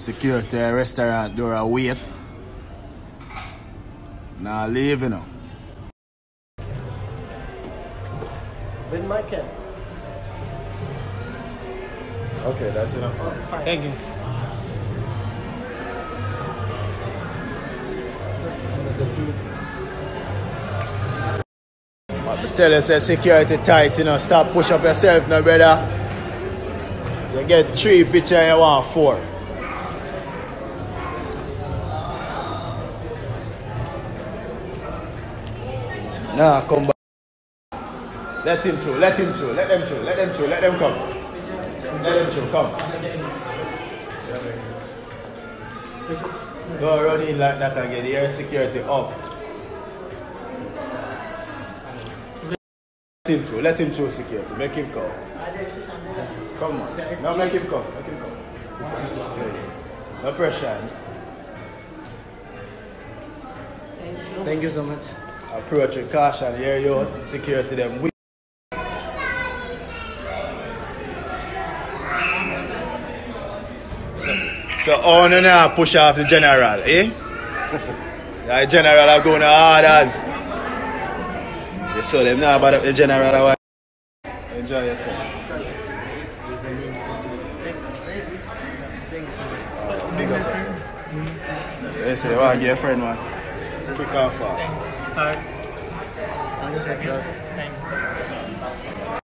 Security restaurant door a wait. Now leave, you know. With my cat. Okay, that's enough. Thank you. But tell us say security tight, you know. Stop push up yourself now, brother. You get three picture and you want four. Nah, come back. Let him through, let him through, let them through, let them through, let them come. Let them through, come. Don't run in like that again, air security up. Let him through, let him through security, make him come. Come on, now make him come, make him come. No pressure. Thank you so much. Approach with caution, here you security them. We- So, so on and now push off the general, eh? the general are going to orders. You saw them now about the general. Enjoy yourself. Big up yourself. You want to get a friend, man. Quick and fast. Third. Answer Thank you.